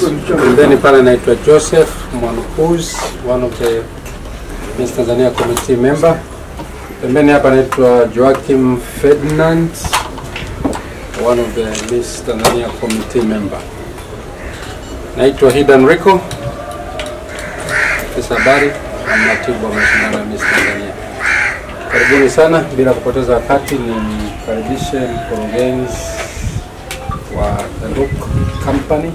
Pembeni pale naitwa Joseph Mwanukuz, one of the Miss Tanzania committee member. Pembeni hapa naitwa Joachim Ferdinand, one of the Miss Tanzania committee member. Naitwa Hidan Rico, afisa habari mratibu wa mashindano ya Miss Tanzania. Karibuni sana, bila kupoteza wakati ni nimkaribishe mkurugenzi wa The Look Company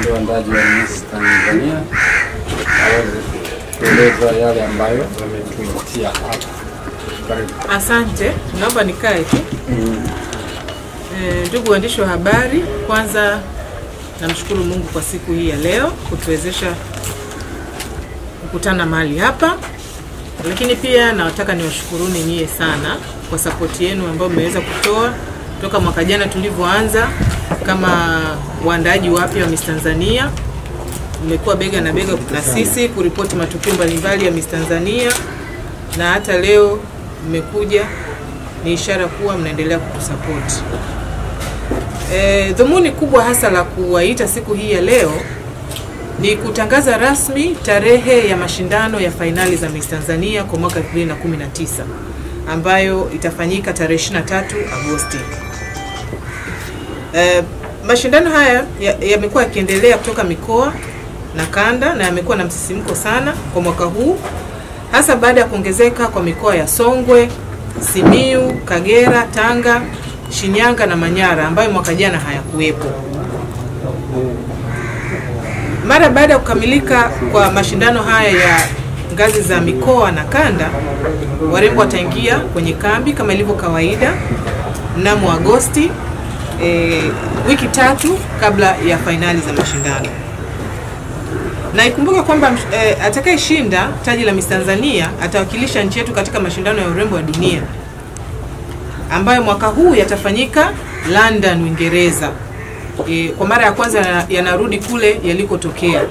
ndio waandaji wa Miss Tanzania. Aweze kueleza yale ambayo wametuitia hapa. Asante, naomba nikae tu. Eh, Ndugu waandishi wa habari, kwanza namshukuru Mungu kwa siku hii ya leo kutuwezesha kukutana mahali hapa, lakini pia nawataka niwashukuruni nyie sana kwa sapoti yenu ambayo mmeweza kutoa toka mwaka jana tulivyoanza kama waandaaji wapya wa Miss Tanzania. Mmekuwa bega na bega na sisi kuripoti matukio mbalimbali ya Miss Tanzania na hata leo mmekuja, ni ishara kuwa mnaendelea kutusapoti. E, dhumuni kubwa hasa la kuwaita siku hii ya leo ni kutangaza rasmi tarehe ya mashindano ya fainali za Miss Tanzania kwa mwaka 2019 ambayo itafanyika tarehe 23 Agosti. E, mashindano haya yamekuwa ya- yakiendelea kutoka mikoa na kanda na yamekuwa na msisimko sana kwa mwaka huu hasa baada ya kuongezeka kwa mikoa ya Songwe, Simiu, Kagera, Tanga, Shinyanga na Manyara ambayo mwaka jana hayakuwepo. Mara baada ya kukamilika kwa mashindano haya ya ngazi za mikoa na kanda, warembo wataingia kwenye kambi kama ilivyo kawaida mnamo Agosti, e, wiki tatu kabla ya fainali za mashindano na ikumbuke kwamba e, atakayeshinda taji la Miss Tanzania atawakilisha nchi yetu katika mashindano ya urembo wa dunia ambayo mwaka huu yatafanyika London, Uingereza. E, kwa mara ya kwanza yanarudi kule yalikotokea.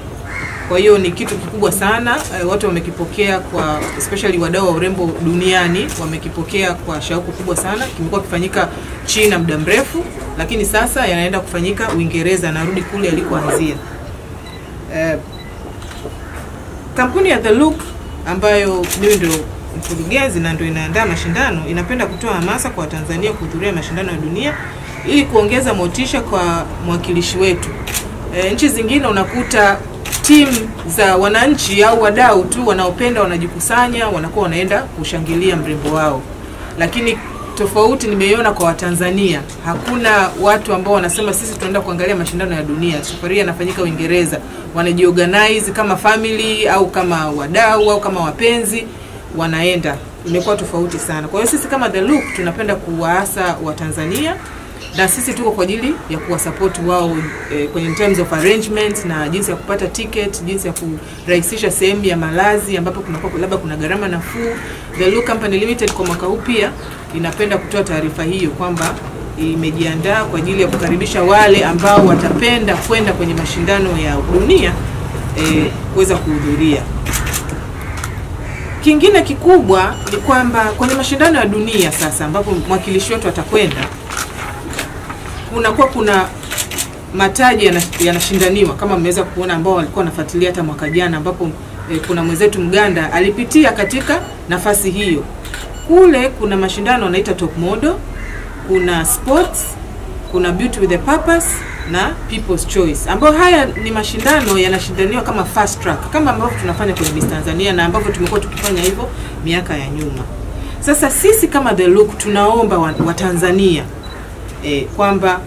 Kwa hiyo ni kitu kikubwa sana e, watu wamekipokea kwa especially wadau wa urembo duniani wamekipokea kwa shauku kubwa sana. Kimekuwa kifanyika China muda mrefu, lakini sasa yanaenda kufanyika Uingereza, narudi kule alikoanzia. E, kampuni ya The Look ambayo mimi ndio mkurugenzi na ndio inaandaa mashindano inapenda kutoa hamasa kwa Watanzania kuhudhuria mashindano ya dunia ili kuongeza motisha kwa mwakilishi wetu. E, nchi zingine unakuta timu za wananchi au wadau tu wanaopenda wanajikusanya, wanakuwa wanaenda kushangilia mrembo wao, lakini tofauti nimeiona kwa Watanzania. Hakuna watu ambao wanasema sisi tunaenda kuangalia mashindano ya dunia. Safari yanafanyika Uingereza, wanajiorganize kama family au kama wadau au kama wapenzi, wanaenda. Imekuwa tofauti sana. Kwa hiyo sisi kama The Look tunapenda kuwaasa Watanzania na sisi tuko kwa ajili ya kuwasupport wao eh, kwenye terms of arrangement na jinsi ya kupata ticket, jinsi ya kurahisisha sehemu ya malazi ambapo kunakuwa labda kuna gharama nafuu. The Look Company Limited kwa mwaka huu pia inapenda kutoa taarifa hiyo kwamba imejiandaa kwa ajili ya kukaribisha wale ambao watapenda kwenda kwenye mashindano ya dunia eh, kuweza kuhudhuria. Kingine kikubwa ni kwamba kwenye mashindano ya dunia sasa, ambapo mwakilishi wetu atakwenda, kunakuwa kuna mataji yana- yanashindaniwa kama mmeweza kuona, ambao walikuwa wanafuatilia hata mwaka jana, ambapo eh, kuna mwenzetu Mganda alipitia katika nafasi hiyo. Kule kuna mashindano wanaita top model, kuna sports, kuna beauty with a purpose na people's choice, ambayo haya ni mashindano yanashindaniwa kama fast track, kama ambavyo tunafanya kwenye Miss Tanzania na ambavyo tumekuwa tukifanya hivyo miaka ya nyuma. Sasa sisi kama The Look tunaomba wa- Eh, kwamba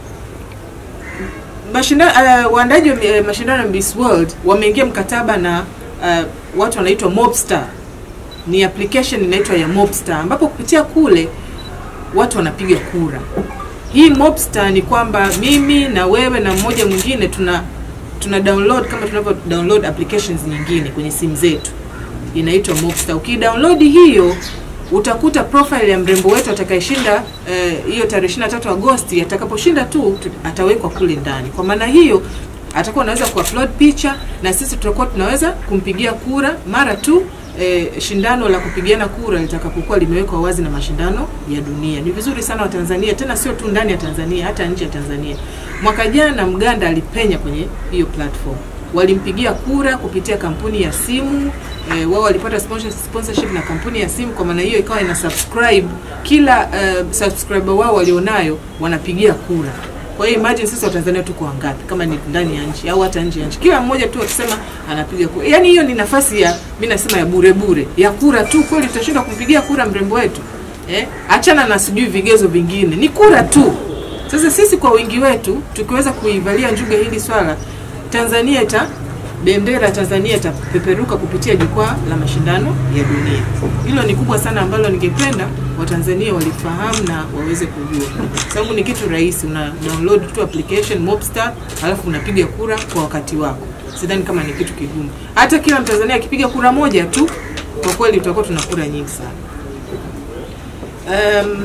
mashindano uh, waandaji wa uh, mashindano ya Miss World wameingia mkataba na uh, watu wanaitwa Mobstar. Ni application inaitwa ya Mobstar ambapo kupitia kule watu wanapiga kura. Hii Mobstar ni kwamba mimi na wewe na mmoja mwingine tuna tuna download kama tunavyo download applications nyingine kwenye simu zetu, inaitwa Mobstar. Ukidownload hiyo utakuta profile ya mrembo wetu atakayeshinda eh, hiyo tarehe 23 Agosti. Atakaposhinda tu tu- atawekwa kule ndani. Kwa maana hiyo atakuwa anaweza kuupload picha na sisi tutakuwa tunaweza kumpigia kura mara tu e, shindano la kupigiana kura litakapokuwa limewekwa wazi na mashindano ya dunia. Ni vizuri sana Watanzania, tena sio tu ndani ya Tanzania, hata nje ya Tanzania. Mwaka jana Mganda alipenya kwenye hiyo platform, walimpigia kura kupitia kampuni ya simu e, wao walipata sponsorship na kampuni ya simu, kwa maana hiyo ikawa ina subscribe kila uh, subscriber wao walionayo wanapigia kura. Kwa hiyo imagine sisi Watanzania tuko wangapi kama ni ndani ya nchi au hata nje ya nchi, kila mmoja tu akisema anapiga kura. Yaani hiyo ni nafasi ya mimi nasema ya bure bure ya kura tu. Kweli tutashindwa kumpigia kura mrembo wetu eh? Achana na sijui vigezo vingine, ni kura tu. Sasa sisi kwa wingi wetu tukiweza kuivalia njuga hili swala, Tanzania ita bendera Tanzania itapeperuka kupitia jukwaa la mashindano ya dunia. Hilo ni kubwa sana ambalo ningependa Watanzania walifahamu na waweze kujua, sababu ni kitu rahisi, una download tu application Mobstar, alafu unapiga kura kwa wakati wako. Sidhani kama ni kitu kigumu. Hata kila Mtanzania akipiga kura moja tu, kwa kweli tutakuwa tuna kura nyingi sana. Um,